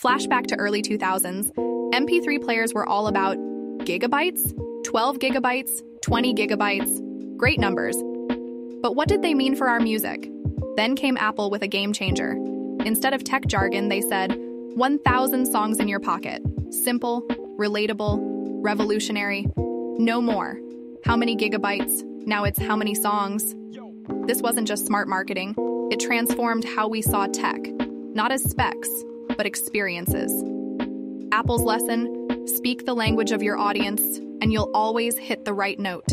Flashback to early 2000s, MP3 players were all about gigabytes, 12 gigabytes, 20 gigabytes. Great numbers. But what did they mean for our music? Then came Apple with a game changer. Instead of tech jargon, they said 1,000 songs in your pocket. Simple, relatable, revolutionary. No more. How many gigabytes? Now it's how many songs? This wasn't just smart marketing, it transformed how we saw tech, not as specs, but experiences. Apple's lesson speak the language of your audience, and you'll always hit the right note.